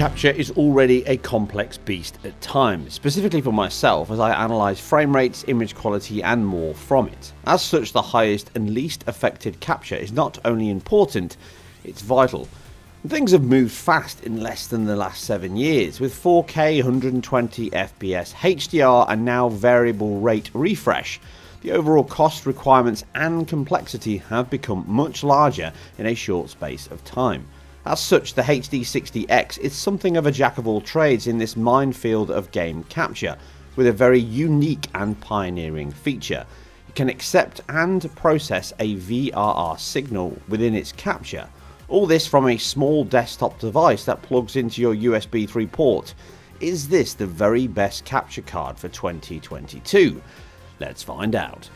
capture is already a complex beast at times, specifically for myself as I analyse frame rates, image quality and more from it. As such the highest and least affected capture is not only important, it's vital. Things have moved fast in less than the last 7 years, with 4K 120 FPS, HDR and now variable rate refresh. The overall cost requirements and complexity have become much larger in a short space of time. As such, the HD60X is something of a jack of all trades in this minefield of game capture, with a very unique and pioneering feature. It can accept and process a VRR signal within its capture. All this from a small desktop device that plugs into your USB 3 port. Is this the very best capture card for 2022? Let's find out.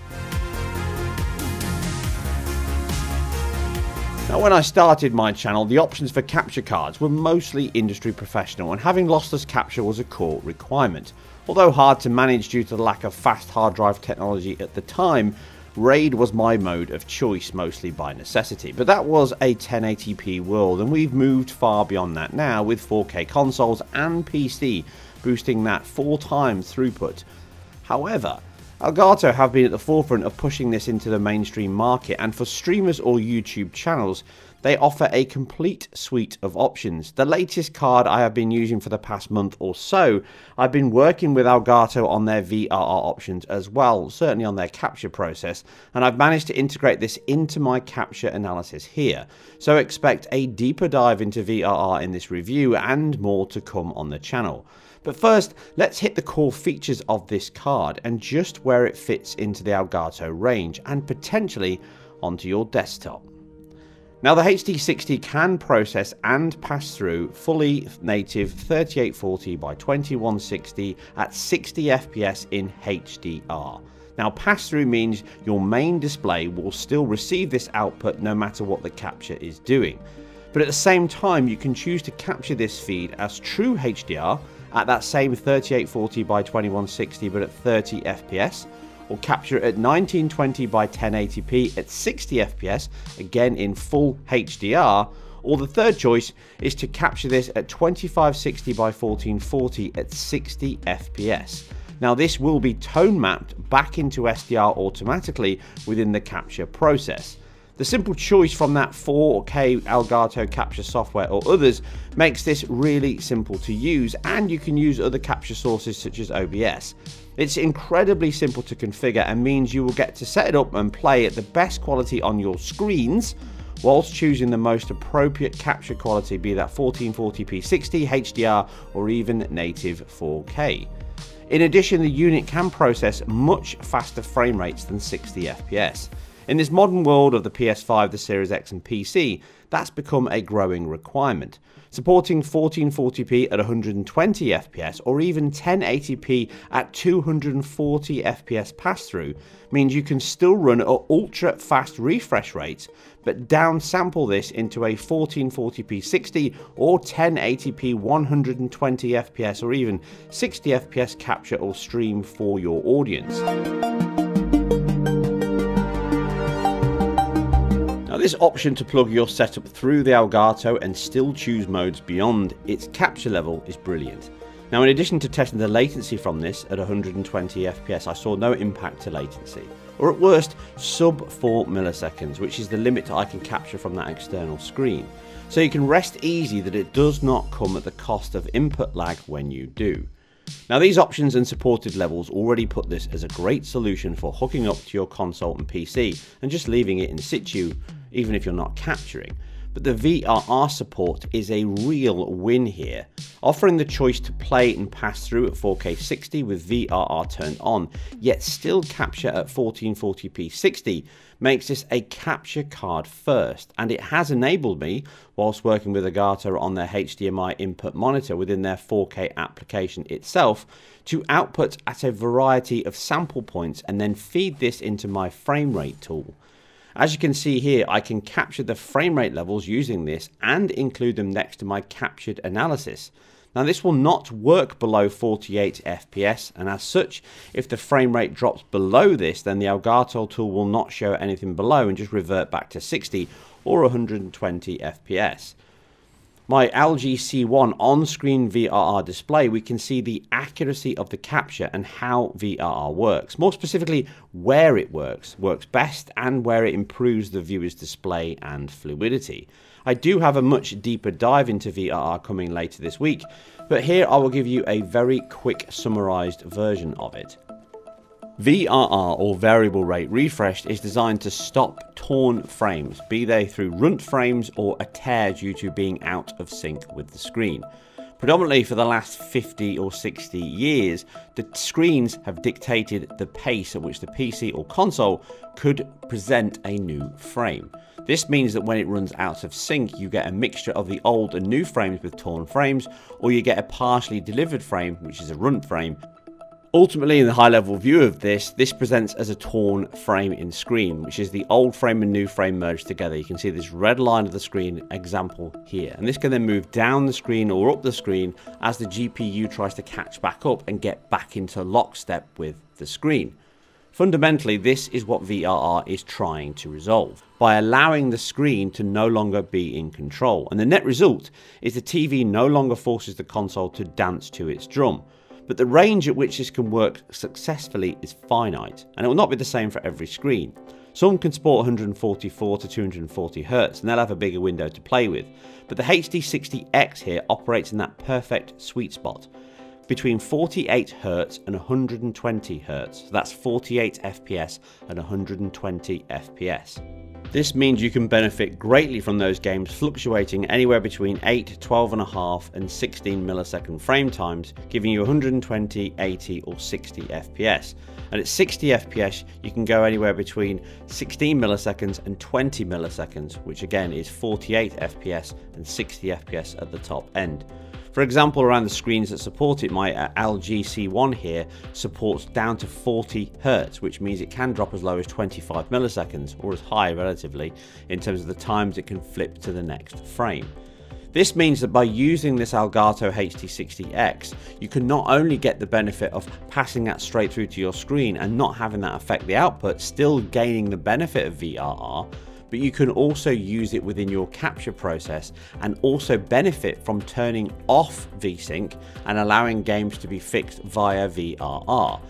Now when I started my channel the options for capture cards were mostly industry professional and having lossless capture was a core requirement. Although hard to manage due to the lack of fast hard drive technology at the time, RAID was my mode of choice mostly by necessity, but that was a 1080p world and we've moved far beyond that now with 4K consoles and PC boosting that 4 times throughput. However, Elgato have been at the forefront of pushing this into the mainstream market and for streamers or YouTube channels they offer a complete suite of options. The latest card I have been using for the past month or so, I've been working with Elgato on their VRR options as well, certainly on their capture process, and I've managed to integrate this into my capture analysis here. So expect a deeper dive into VRR in this review and more to come on the channel. But first, let's hit the core features of this card and just where it fits into the Elgato range and potentially onto your desktop. Now the HD60 can process and pass through fully native 3840 by 2160 at 60 FPS in HDR. Now pass through means your main display will still receive this output no matter what the capture is doing. But at the same time you can choose to capture this feed as true HDR at that same 3840 by 2160 but at 30 FPS or capture it at 1920 by 1080p at 60 FPS, again in full HDR, or the third choice is to capture this at 2560 by 1440 at 60 FPS. Now this will be tone mapped back into SDR automatically within the capture process. The simple choice from that 4K Elgato capture software or others makes this really simple to use and you can use other capture sources such as OBS. It's incredibly simple to configure and means you will get to set it up and play at the best quality on your screens whilst choosing the most appropriate capture quality be that 1440p 60 HDR or even native 4K. In addition the unit can process much faster frame rates than 60 FPS. In this modern world of the PS5, the Series X and PC, that's become a growing requirement. Supporting 1440p at 120 FPS or even 1080p at 240 FPS pass-through means you can still run at ultra fast refresh rates but downsample this into a 1440p 60 or 1080p 120 FPS or even 60 FPS capture or stream for your audience. This option to plug your setup through the Elgato and still choose modes beyond its capture level is brilliant. Now in addition to testing the latency from this at 120 FPS I saw no impact to latency, or at worst sub 4 milliseconds which is the limit I can capture from that external screen. So you can rest easy that it does not come at the cost of input lag when you do. Now these options and supported levels already put this as a great solution for hooking up to your console and PC and just leaving it in situ even if you're not capturing. But the VRR support is a real win here, offering the choice to play and pass through at 4K 60 with VRR turned on, yet still capture at 1440p 60 makes this a capture card first, and it has enabled me, whilst working with Elgato on their HDMI input monitor within their 4K application itself, to output at a variety of sample points and then feed this into my frame rate tool. As you can see here, I can capture the frame rate levels using this and include them next to my captured analysis. Now this will not work below 48 FPS and as such if the frame rate drops below this then the Elgato tool will not show anything below and just revert back to 60 or 120 FPS. My LG C1 on-screen VRR display, we can see the accuracy of the capture and how VRR works. More specifically, where it works, works best, and where it improves the viewer's display and fluidity. I do have a much deeper dive into VRR coming later this week, but here I will give you a very quick summarized version of it. VRR or variable rate refreshed is designed to stop torn frames, be they through runt frames or a tear due to being out of sync with the screen. Predominantly for the last 50 or 60 years, the screens have dictated the pace at which the PC or console could present a new frame. This means that when it runs out of sync, you get a mixture of the old and new frames with torn frames, or you get a partially delivered frame, which is a runt frame, Ultimately, in the high level view of this, this presents as a torn frame in screen, which is the old frame and new frame merged together. You can see this red line of the screen example here. And this can then move down the screen or up the screen as the GPU tries to catch back up and get back into lockstep with the screen. Fundamentally, this is what VRR is trying to resolve by allowing the screen to no longer be in control. And the net result is the TV no longer forces the console to dance to its drum but the range at which this can work successfully is finite, and it will not be the same for every screen. Some can support 144 to 240 Hz and they'll have a bigger window to play with, but the HD60X here operates in that perfect sweet spot between 48 Hz and 120 Hz. So that's 48 FPS and 120 FPS. This means you can benefit greatly from those games fluctuating anywhere between 8, 12.5 and 16 millisecond frame times, giving you 120, 80 or 60 FPS. And at 60 FPS, you can go anywhere between 16 milliseconds and 20 milliseconds, which again is 48 FPS and 60 FPS at the top end. For example, around the screens that support it, my uh, LG C1 here supports down to 40 Hz, which means it can drop as low as 25 milliseconds, or as high relatively, in terms of the times it can flip to the next frame. This means that by using this Elgato HD60X, you can not only get the benefit of passing that straight through to your screen and not having that affect the output, still gaining the benefit of VRR, but you can also use it within your capture process and also benefit from turning off VSync and allowing games to be fixed via VRR.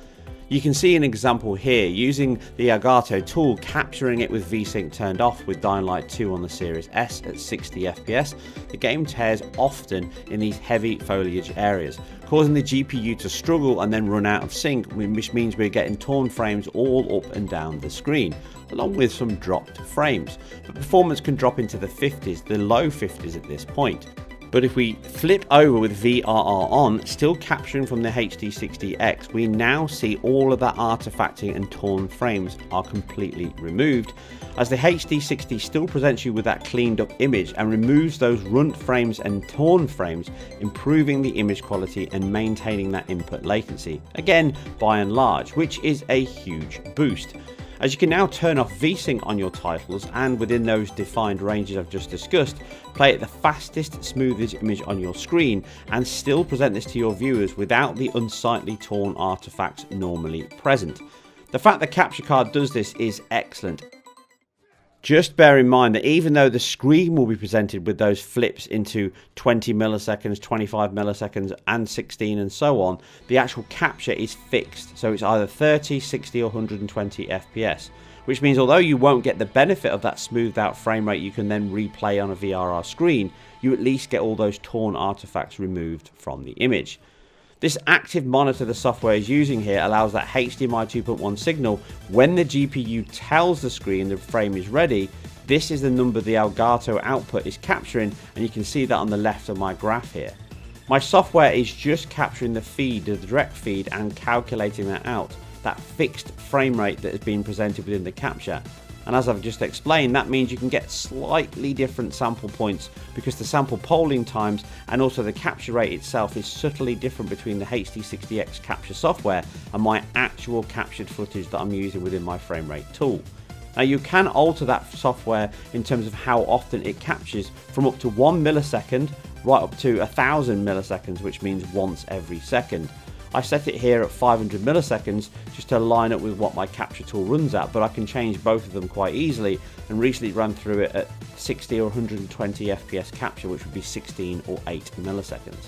You can see an example here using the Elgato tool capturing it with VSync turned off with Dying Light 2 on the Series S at 60 FPS. The game tears often in these heavy foliage areas, causing the GPU to struggle and then run out of sync, which means we're getting torn frames all up and down the screen, along with some dropped frames. But performance can drop into the 50s, the low 50s at this point. But if we flip over with VRR on, still capturing from the HD60X, we now see all of that artifacting and torn frames are completely removed, as the HD60 still presents you with that cleaned up image and removes those runt frames and torn frames, improving the image quality and maintaining that input latency. Again, by and large, which is a huge boost as you can now turn off VSync on your titles and within those defined ranges I've just discussed, play at the fastest, smoothest image on your screen and still present this to your viewers without the unsightly torn artifacts normally present. The fact that Capture Card does this is excellent. Just bear in mind that even though the screen will be presented with those flips into 20 milliseconds, 25 milliseconds, and 16 and so on, the actual capture is fixed. So it's either 30, 60, or 120 FPS. Which means although you won't get the benefit of that smoothed out frame rate you can then replay on a VRR screen, you at least get all those torn artifacts removed from the image. This active monitor the software is using here allows that HDMI 2.1 signal when the GPU tells the screen the frame is ready. This is the number the Elgato output is capturing and you can see that on the left of my graph here. My software is just capturing the feed, the direct feed and calculating that out, that fixed frame rate that has been presented within the capture and as I've just explained, that means you can get slightly different sample points because the sample polling times and also the capture rate itself is subtly different between the HD60X capture software and my actual captured footage that I'm using within my frame rate tool. Now you can alter that software in terms of how often it captures from up to 1 millisecond right up to a thousand milliseconds which means once every second I set it here at 500 milliseconds just to line up with what my capture tool runs at, but I can change both of them quite easily and recently ran through it at 60 or 120 FPS capture, which would be 16 or 8 milliseconds.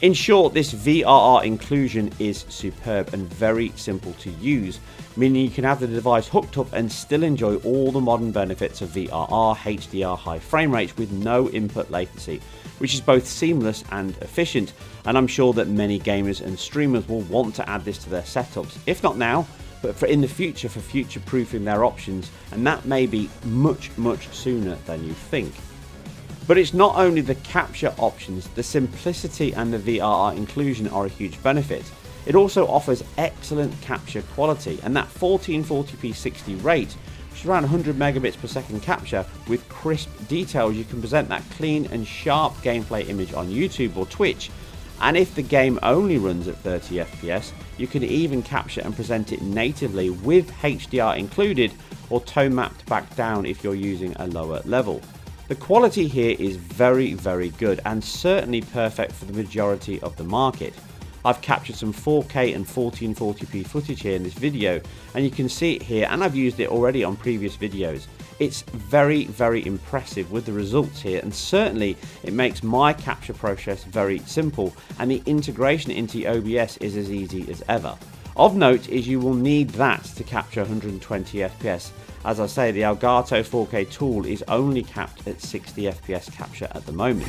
In short, this VRR inclusion is superb and very simple to use, meaning you can have the device hooked up and still enjoy all the modern benefits of VRR HDR high frame rates with no input latency, which is both seamless and efficient. And I'm sure that many gamers and streamers will want to add this to their setups, if not now, but for in the future for future proofing their options, and that may be much, much sooner than you think. But it's not only the capture options, the simplicity and the VRR inclusion are a huge benefit. It also offers excellent capture quality and that 1440p 60 rate, which is around 100 megabits per second capture with crisp details, you can present that clean and sharp gameplay image on YouTube or Twitch. And if the game only runs at 30 FPS, you can even capture and present it natively with HDR included or tone mapped back down if you're using a lower level. The quality here is very very good and certainly perfect for the majority of the market. I've captured some 4K and 1440p footage here in this video and you can see it here and I've used it already on previous videos. It's very very impressive with the results here and certainly it makes my capture process very simple and the integration into OBS is as easy as ever. Of note is you will need that to capture 120 FPS as I say, the Elgato 4K tool is only capped at 60 FPS capture at the moment.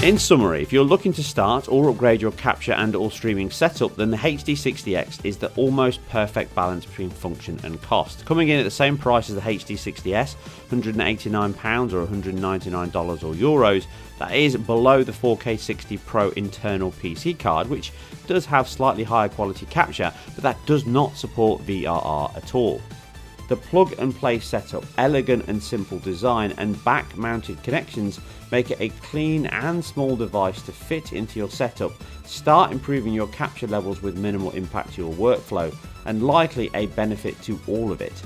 In summary, if you're looking to start or upgrade your capture and or streaming setup, then the HD60X is the almost perfect balance between function and cost. Coming in at the same price as the HD60S, £189 or $199 or euros, that is below the 4K 60 Pro internal PC card, which does have slightly higher quality capture, but that does not support VRR at all. The plug and play setup, elegant and simple design, and back mounted connections make it a clean and small device to fit into your setup, start improving your capture levels with minimal impact to your workflow, and likely a benefit to all of it.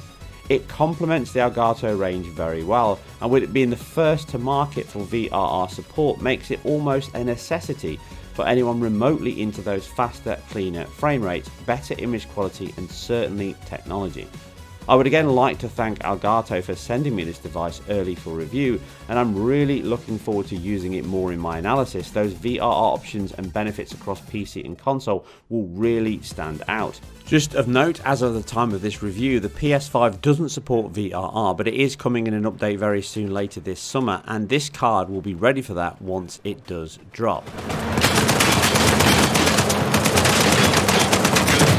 It complements the Elgato range very well, and with it being the first to market for VRR support, makes it almost a necessity for anyone remotely into those faster, cleaner frame rates, better image quality, and certainly technology. I would again like to thank Elgato for sending me this device early for review and I'm really looking forward to using it more in my analysis. Those VRR options and benefits across PC and console will really stand out. Just of note, as of the time of this review, the PS5 doesn't support VRR, but it is coming in an update very soon later this summer, and this card will be ready for that once it does drop.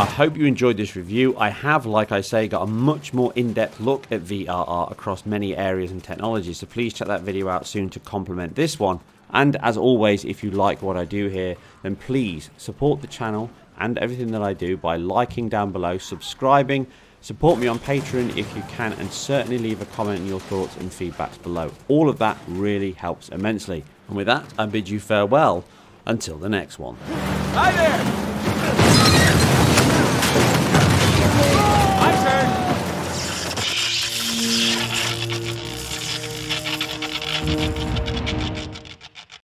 I hope you enjoyed this review. I have, like I say, got a much more in-depth look at VRR across many areas and technologies, so please check that video out soon to complement this one. And as always, if you like what I do here, then please support the channel and everything that I do by liking down below, subscribing, support me on Patreon if you can, and certainly leave a comment on your thoughts and feedbacks below. All of that really helps immensely. And with that, I bid you farewell until the next one. Hi there! Thank you.